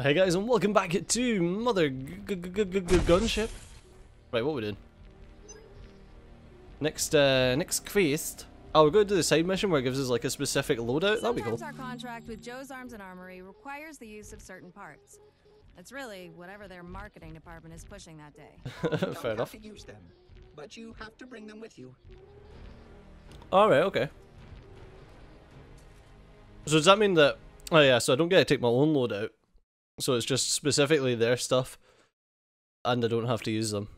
Hey guys, and welcome back to Mothergunship. Right, what we doing? Next, uh, next quest. Oh, we're going to do the side mission where it gives us like a specific loadout. That'll be cool. Sometimes our contract with Joe's Arms and Armory requires the use of certain parts. It's really whatever their marketing department is pushing that day. don't Fair enough. have to use them, but you have to bring them with you. Alright, okay. So does that mean that... Oh yeah, so I don't get to take my own loadout. So it's just specifically their stuff. And I don't have to use them.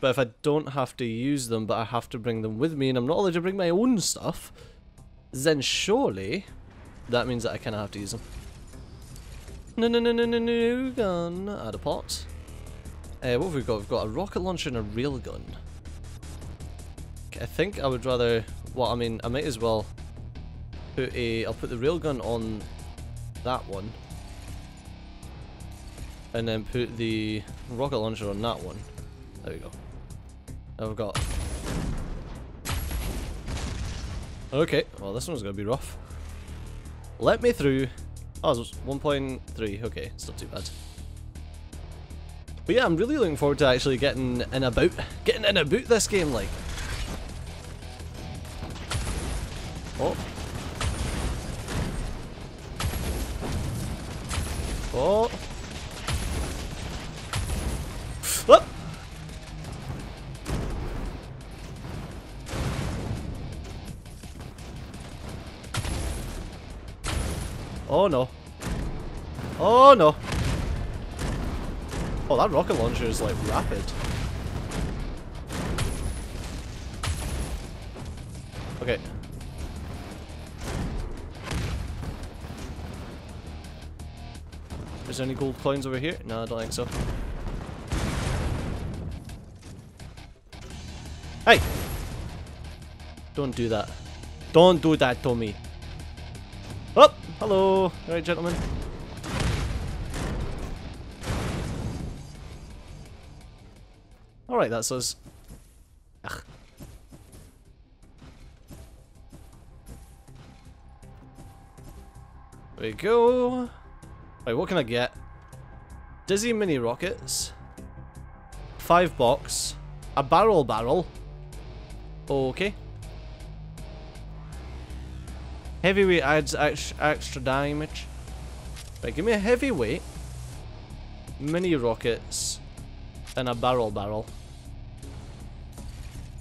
But if I don't have to use them, but I have to bring them with me, and I'm not allowed to bring my own stuff, then surely that means that I kind of have to use them. No, no, no, no, no, no, gun. Add a pot. Uh, what have we got? We've got a rocket launcher and a railgun. I think I would rather. Well, I mean, I might as well put a. I'll put the railgun on that one, and then put the rocket launcher on that one. There we go. Now we've got. Okay, well this one's gonna be rough. Let me through. Oh, it's 1.3. Okay, it's not too bad. But yeah, I'm really looking forward to actually getting in a about, getting in about this game, like. Oh. Oh. Oh no. Oh, that rocket launcher is like rapid. Okay. Is there any gold coins over here? No, I don't think so. Hey! Don't do that. Don't do that to me. Oh! Hello! Alright, gentlemen. Alright, that's us. Ugh. There we go. Right, what can I get? Dizzy mini rockets. Five box. A barrel barrel. Okay. Heavyweight adds extra, extra damage. Right, give me a heavyweight. Mini rockets. And a barrel barrel.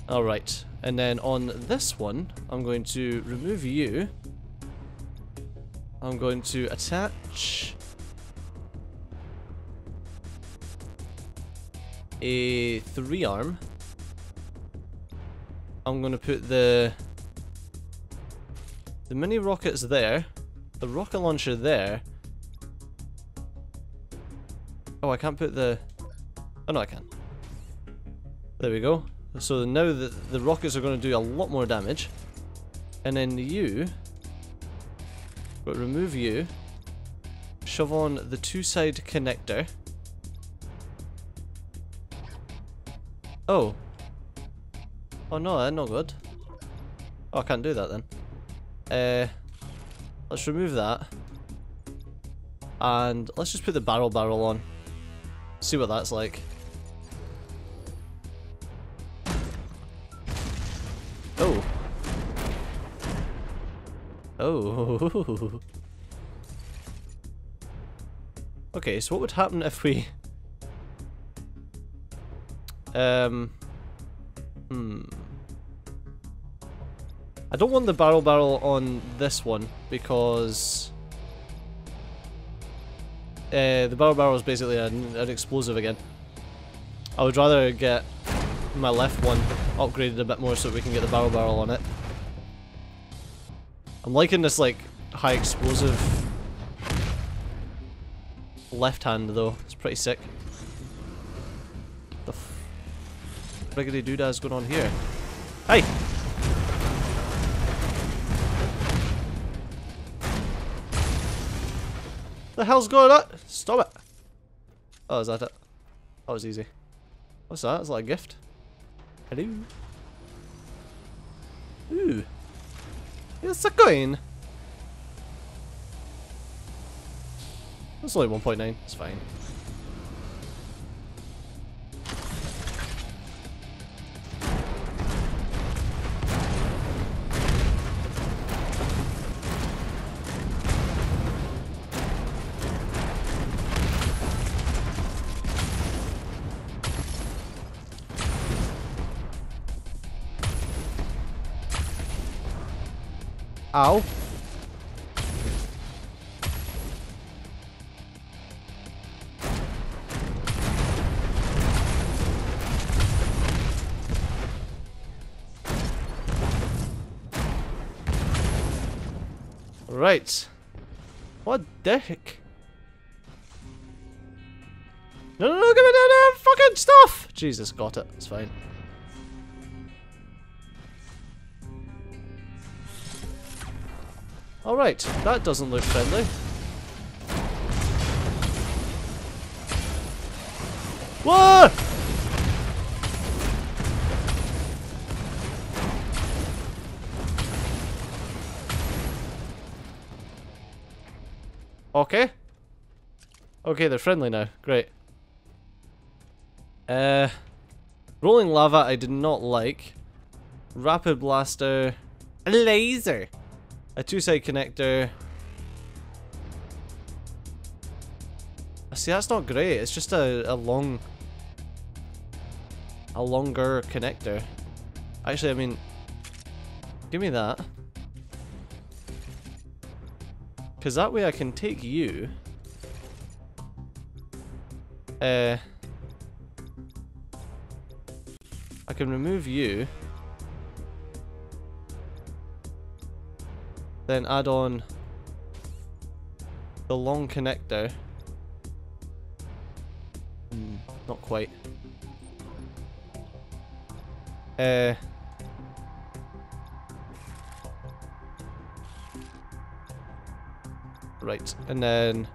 Alright. And then on this one, I'm going to remove you. I'm going to attach a three arm. I'm going to put the the mini rockets there, the rocket launcher there. Oh, I can't put the. Oh no, I can. There we go. So now the the rockets are going to do a lot more damage, and then you. But remove you. Shove on the two-side connector. Oh. Oh no, that's not good. Oh, I can't do that then. Uh, let's remove that. And let's just put the barrel barrel on. See what that's like. Oh. okay, so what would happen if we... Um... Hmm... I don't want the barrel barrel on this one because uh, the barrel barrel is basically an, an, explosive again. I would rather get my left one upgraded a bit more so we can get the barrel barrel on it. I'm liking this like high explosive left hand though. It's pretty sick. The f friggity doodah's going on here? Hey! The hell's going on? Stop it. Oh, is that it? Oh, that was easy. What's that? Is that? A gift. Hello. Ooh. It's a coin. It's only 1.9, it's fine. Ow. Right. What the heck? No, no, no, give me that uh, fucking stuff! Jesus, got it. It's fine. Alright, that doesn't look friendly. Whoa! Okay. Okay, they're friendly now. Great. Uh, rolling lava I did not like. Rapid blaster. Laser. A two-side connector. I see, that's not great. It's just a, a long... A longer connector. Actually, I mean... Give me that. Because that way I can take you... Uh... I can remove you. Then add on the long connector. Hmm, not quite. Uh, right, and then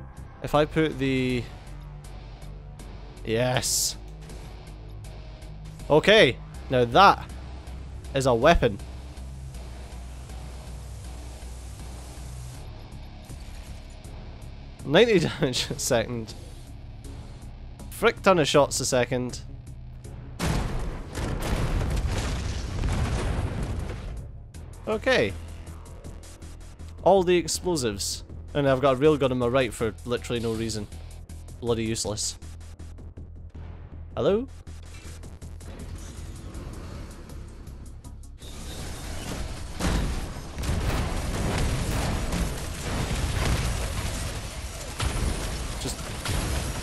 if I put the... Yes! Okay, now that is a weapon. Ninety damage a second. Frick ton of shots a second. Okay. All the explosives. And I've got a railgun on my right for literally no reason. Bloody useless. Hello?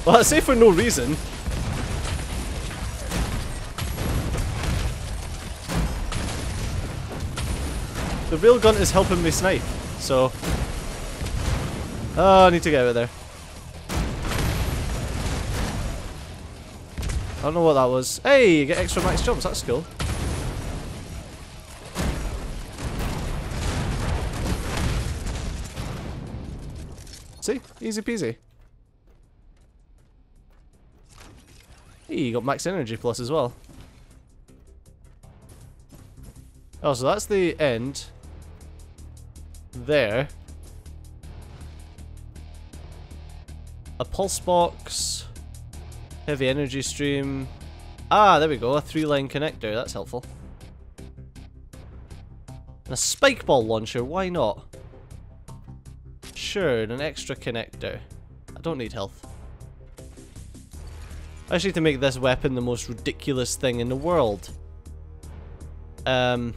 Well, I say for no reason. The railgun is helping me snipe, so... Oh, I need to get out of there. I don't know what that was. Hey, you get extra max jumps, that's cool. See? Easy peasy. Hey, you got max energy plus as well. Oh, so that's the end. There. A pulse box. Heavy energy stream. Ah, there we go. A three-line connector. That's helpful. And a spike ball launcher. Why not? Sure, and an extra connector. I don't need health. Need to make this weapon the most ridiculous thing in the world. Um.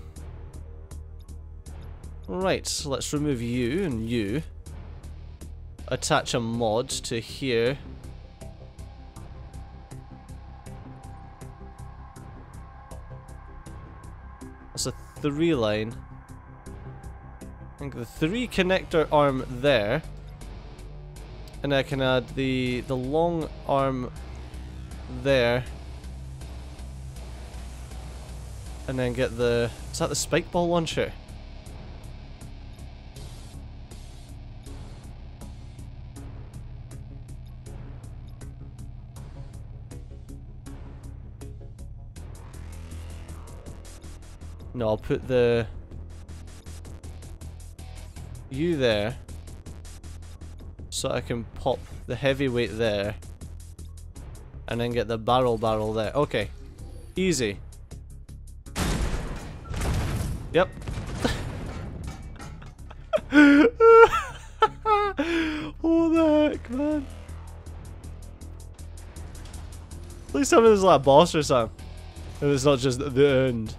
Right, so let's remove you and you. Attach a mod to here. That's a three line. I think the three connector arm there. And I can add the the long arm there. And then get the is that the spike ball launcher? No, I'll put the you there. So I can pop the heavyweight there. And then get the barrel barrel there. Okay. Easy. Yep. what the heck, man? At least tell me there's like a boss or something. And it's not just the end.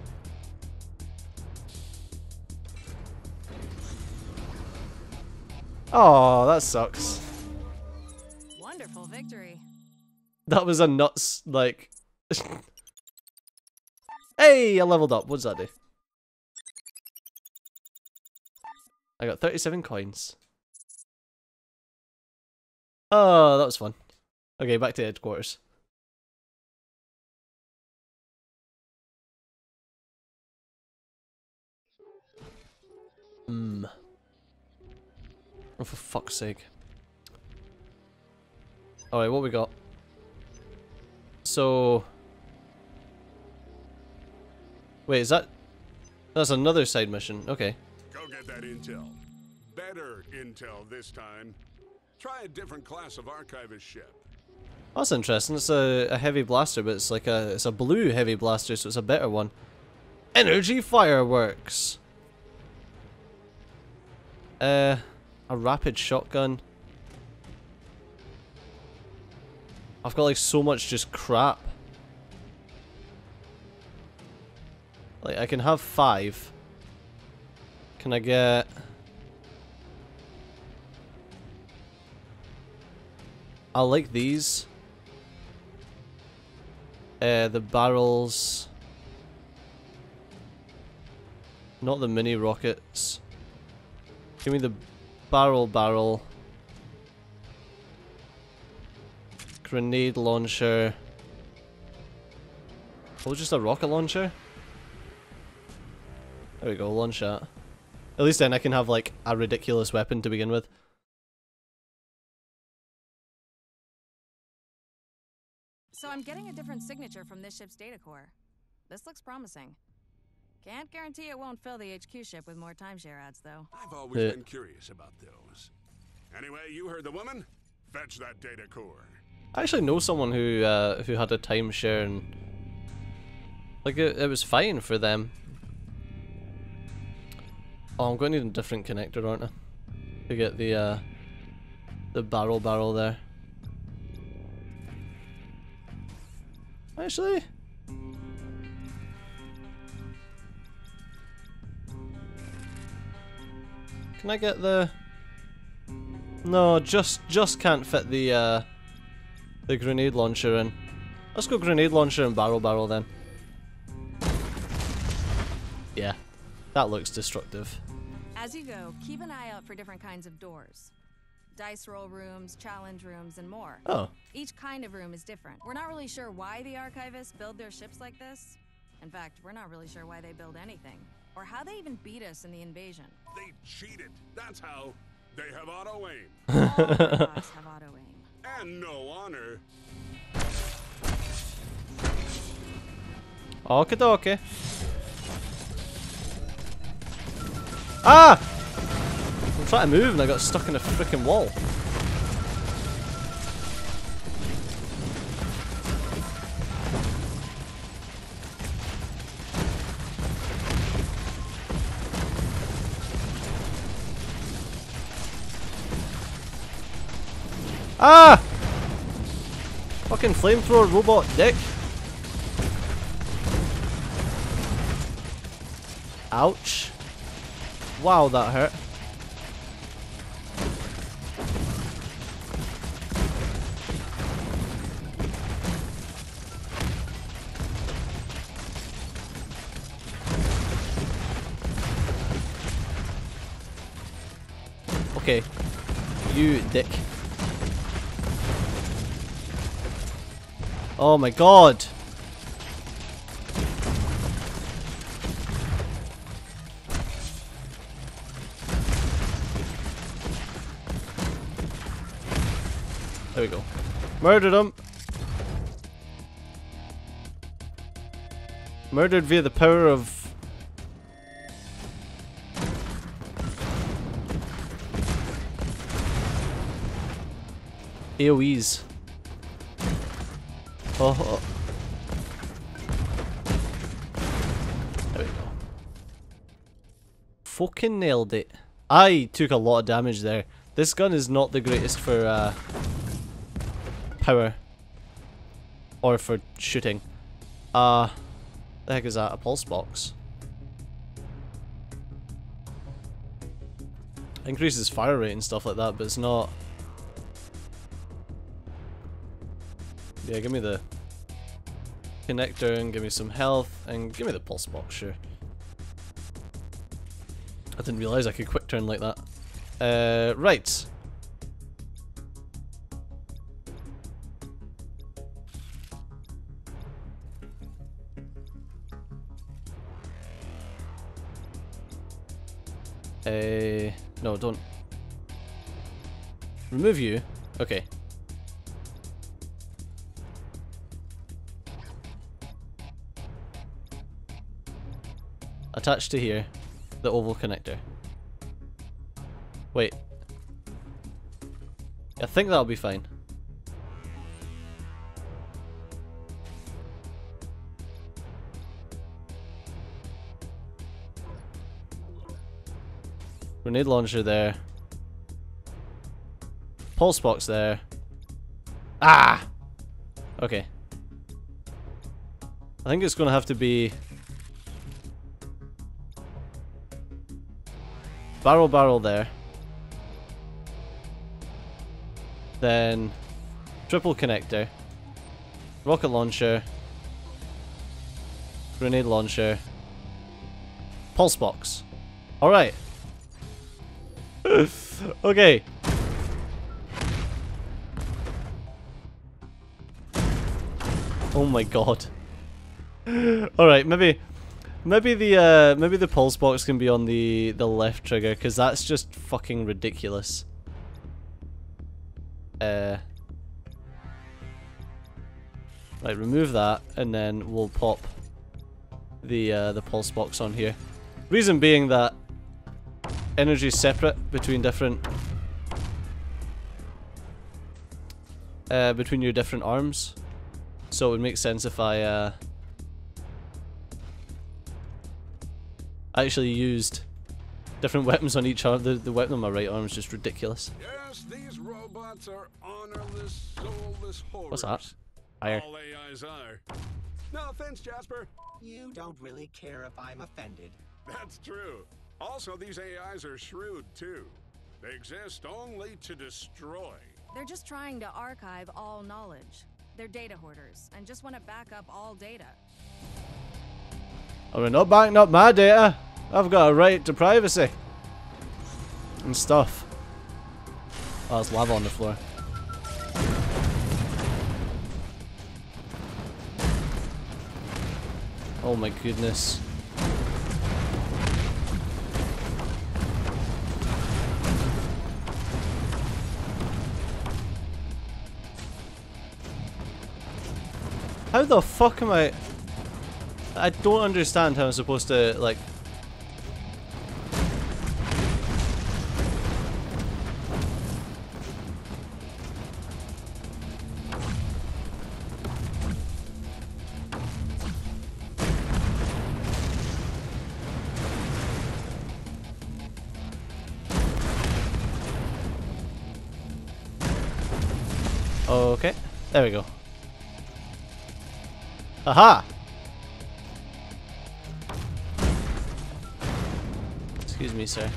Oh, that sucks. That was a nuts, like... hey, I leveled up. What does that do? I got 37 coins. Oh, that was fun. Okay, back to headquarters. Hmm. Oh, for fuck's sake. Alright, what we got? So... Wait, is that... That's another side mission. Okay. Go get that intel. Better intel this time. Try a different class of archivist ship. That's interesting. It's a, a heavy blaster, but it's like a it's a blue heavy blaster, so it's a better one. Energy fireworks. Uh, a rapid shotgun. I've got like so much just crap. Like I can have five. Can I get? I like these. Uh, the barrels. Not the mini rockets. Give me the barrel barrel. Grenade launcher. Oh, just a rocket launcher? There we go, launch that. At least then I can have like a ridiculous weapon to begin with. So I'm getting a different signature from this ship's data core. This looks promising. Can't guarantee it won't fill the HQ ship with more timeshare ads, though. I've always Yeah. been curious about those. Anyway, you heard the woman? Fetch that data core. I actually know someone who uh, who had a timeshare and like it, it was fine for them. Oh, I'm going to need a different connector, aren't I? To get the uh, the barrel barrel there. Actually, can I get the? No, just just can't fit the uh, the grenade launcher in. Let's go grenade launcher and barrel barrel then. Yeah, that looks destructive. As you go, keep an eye out for different kinds of doors. Dice roll rooms, challenge rooms, and more. Oh, Each kind of room is different. We're not really sure why the archivists build their ships like this. In fact, we're not really sure why they build anything. Or how they even beat us in the invasion. They cheated. That's how. They have auto aim. All have auto aim. And no honor. okay, dokie. Ah! I'm trying to move and I got stuck in a freaking wall. Ah! Fucking flamethrower robot dick. Ouch. Wow, that hurt. Okay. You dick. Oh my god. There we go. Murdered him. Murdered via the power of... AoEs. Oh, oh. There we go. Fucking nailed it. I took a lot of damage there. This gun is not the greatest for uh, power or for shooting. Uh, the heck is that? A pulse box. Increases fire rate and stuff like that, but it's not. Yeah, give me the connector and give me some health and give me the pulse box, sure. I didn't realize I could quick turn like that. Uh, right. Uh, no, don't. Remove you? Okay. Attached to here, the oval connector. Wait. I think that'll be fine. Grenade launcher there. Pulse box there. Ah! Okay. I think it's gonna have to be... Barrel barrel there. Then... Triple connector. Rocket launcher. Grenade launcher. Pulse box. Alright. okay. Oh my god. Alright, maybe maybe the uh maybe the pulse box can be on the the left trigger cuz that's just fucking ridiculous. Uh Right, remove that and then we'll pop the uh the pulse box on here. Reason being that energy is separate between different uh, between your different arms so it would make sense if I uh, actually used different weapons on each arm the, the weapon on my right arm is just ridiculous Yes, these robots are honorless, soulless horrors. what's that? Fire. All AIs are. No offense, Jasper. You don't really care if I'm offended. That's true. Also, these AIs are shrewd, too. They exist only to destroy. They're just trying to archive all knowledge. They're data hoarders and just want to back up all data. Oh, we're not backing up my data I've got a right to privacy. And stuff. Oh there's lava on the floor. Oh my goodness. How the fuck am I... I don't understand how I'm supposed to, like... Okay, there we go. Aha! Excuse me, sir.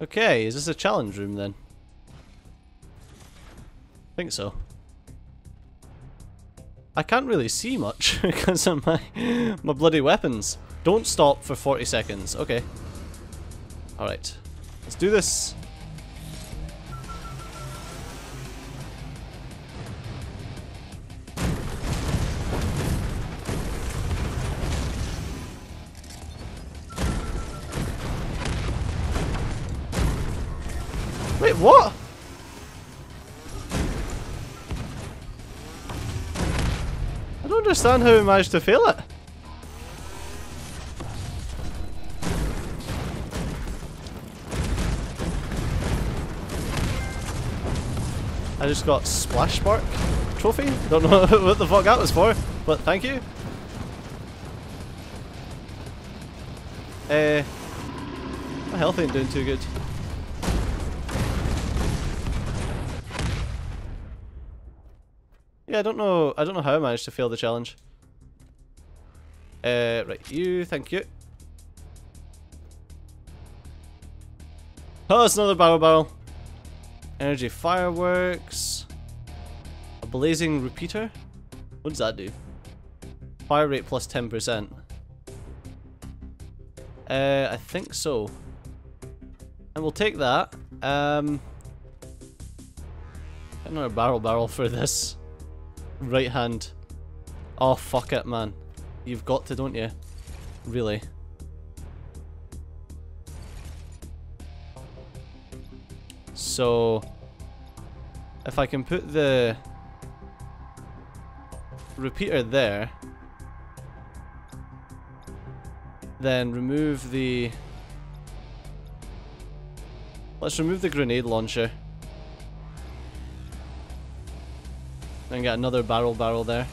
Okay, is this a challenge room then? I think so. I can't really see much because of my my bloody weapons. Don't stop for 40 seconds. Okay. Alright. Let's do this. What? I don't understand how he managed to fail it. I just got Splash Spark trophy. Don't know what the fuck that was for, but thank you. Uh, my health ain't doing too good. I don't know. I don't know how I managed to fail the challenge. Uh, right, you, thank you. Oh, it's another barrel barrel. Energy fireworks. A blazing repeater? What does that do? Fire rate plus 10%. Uh, I think so. And we'll take that. Um, another barrel barrel for this. Right hand. Oh, fuck it, man. You've got to, don't you? Really. So, if I can put the repeater there, then remove the... Let's remove the grenade launcher. And get another barrel barrel there.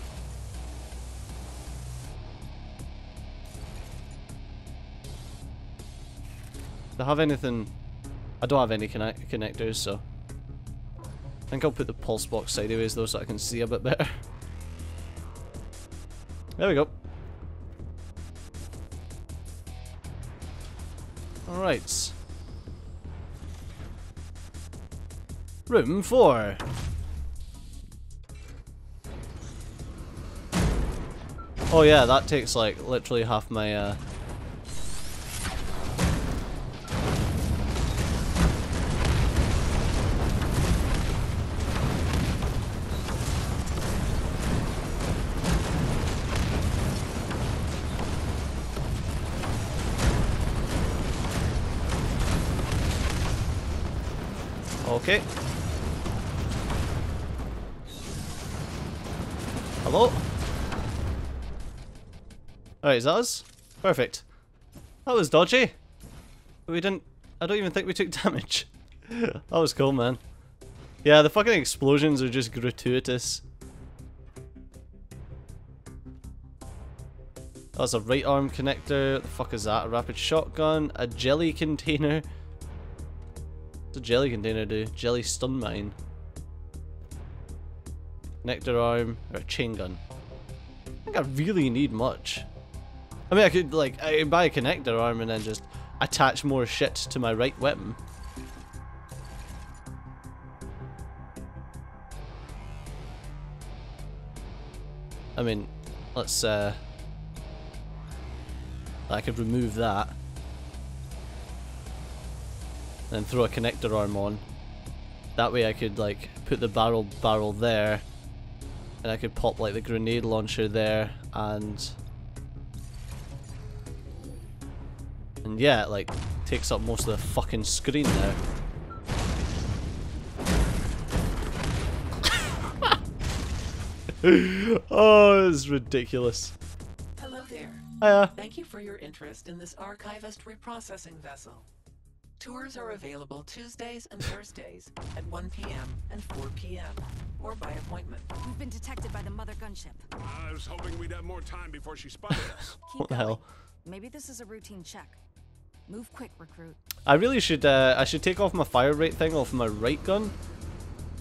Do I have anything... I don't have any connect connectors, so... I think I'll put the pulse box sideways though so I can see a bit better. There we go. Alright. Room 4. Oh yeah, that takes like literally half my uh Okay. Hello? Oh, Alright, is that us? Perfect. That was dodgy. We didn't... I don't even think we took damage. that was cool, man. Yeah, the fucking explosions are just gratuitous. That's a right arm connector. What the fuck is that? A rapid shotgun. A jelly container. What's a jelly container do? Jelly stun mine. Connector arm. Or a chain gun. I think I really need much. I mean, I could, like, I could buy a connector arm and then just attach more shit to my right weapon. I mean, let's, uh... I could remove that. Then throw a connector arm on. That way I could, like, put the barrel barrel there. And I could pop, like, the grenade launcher there, and... And yeah, it, like, takes up most of the fucking screen there. oh, it's ridiculous. Hello there. Hiya. Thank you for your interest in this archivist reprocessing vessel. Tours are available Tuesdays and Thursdays at 1 p.m. and 4 p.m. or by appointment. We've been detected by the mother gunship. I was hoping we'd have more time before she spotted us. What the hell? Maybe this is a routine check. Move quick, recruit. I really should, uh, I should take off my fire rate thing off my right gun.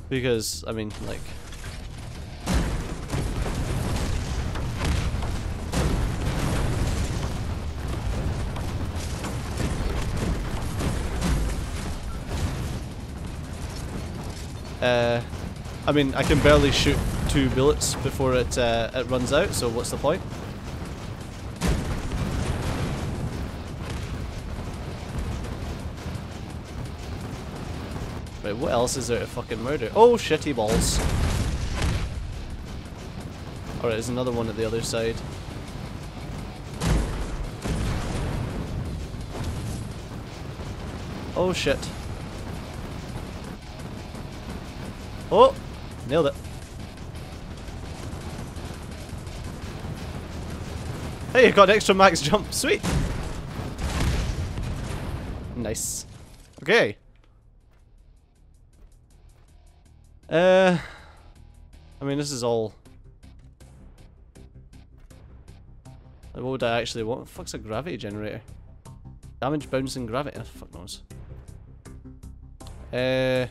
Because, I mean, like... Uh, I mean, I can barely shoot two bullets before it, uh, it runs out, so what's the point? What else is there to fucking murder? Oh, shitty balls. Alright, there's another one at the other side. Oh shit. Oh! Nailed it. Hey, you got an extra max jump. Sweet! Nice. Okay. Uh, I mean, this is all. Like, what would I actually want? The fuck's a gravity generator? Damage bouncing gravity. Oh, fuck knows. Uh,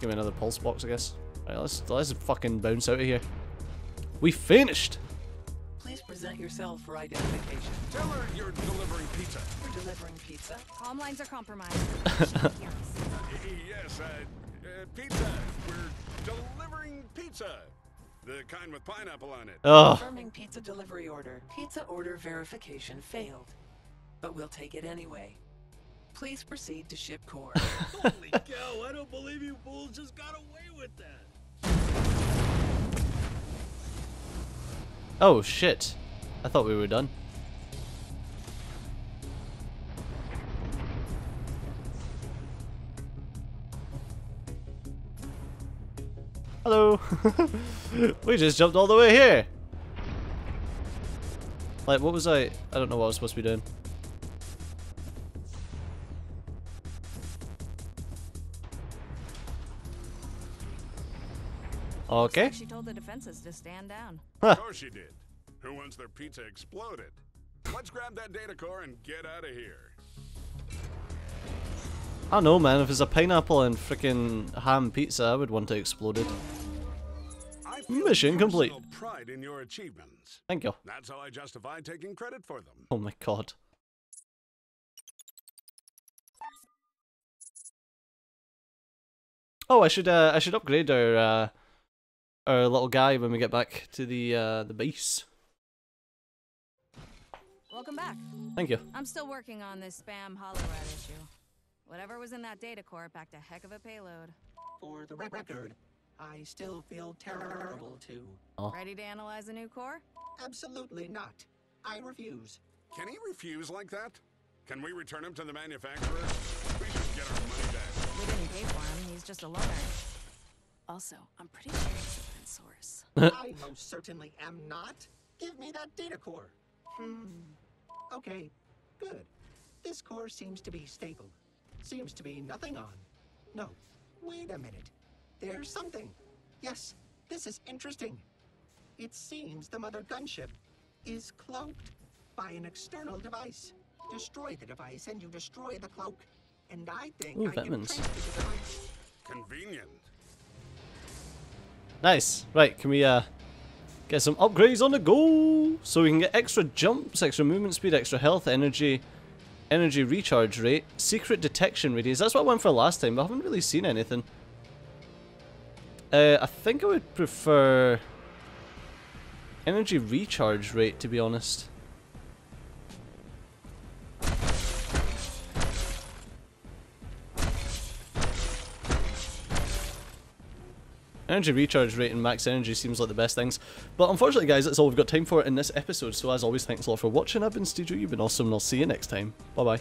give me another pulse box, I guess. Right, let's let's fucking bounce out of here. We finished. Please present yourself for identification. Tell her you're delivering pizza. We're delivering pizza. Comm lines are compromised. Yes, uh, pizza. We're delivering pizza. The kind with pineapple on it. Oh, Confirming pizza delivery order. Pizza order verification failed. But we'll take it anyway. Please proceed to ship core. Holy cow, I don't believe you fools just got away with that. oh shit! I thought we were done. Hello. we just jumped all the way here. Like, what was I? I don't know what I was supposed to be doing. Okay. She told the defenses to stand down. Of course she did. Who wants their pizza exploded? Let's grab that data core and get out of here. I don't know, man. If it's a pineapple and freaking ham pizza, I would want to explode it. I feel Mission complete. Pride in your achievements. Thank you. That's how I justify taking credit for them. Oh my god. Oh, I should uh, I should upgrade our uh, our little guy when we get back to the uh, the base. Welcome back. Thank you. I'm still working on this spam hollow-rat issue. Whatever was in that data core packed a heck of a payload. For the record, I still feel terrible too. Oh. Ready to analyze the new core? Absolutely not. I refuse. Can he refuse like that? Can we return him to the manufacturer? We should get our money back. We didn't pay for him. He's just a loaner. Also, I'm pretty sure he's open source. I most certainly am not. Give me that data core. Hmm. Okay, good. This core seems to be stable. Seems to be nothing on. No, wait a minute. There's something. Yes, this is interesting. It seems the mother gunship is cloaked by an external device. Destroy the device and you destroy the cloak. And I think Ooh, I can vitamins. trace the device. Convenient. Nice. Right, can we uh get some upgrades on the go so we can get extra jumps, extra movement speed, extra health, energy, energy recharge rate, secret detection radius. That's what I went for last time, but I haven't really seen anything. Uh, I think I would prefer energy recharge rate, to be honest. Energy recharge rate and max energy seems like the best things. But unfortunately, guys, that's all we've got time for in this episode. So as always, thanks a lot for watching. I've been Steejo, you've been awesome, and I'll see you next time. Bye bye.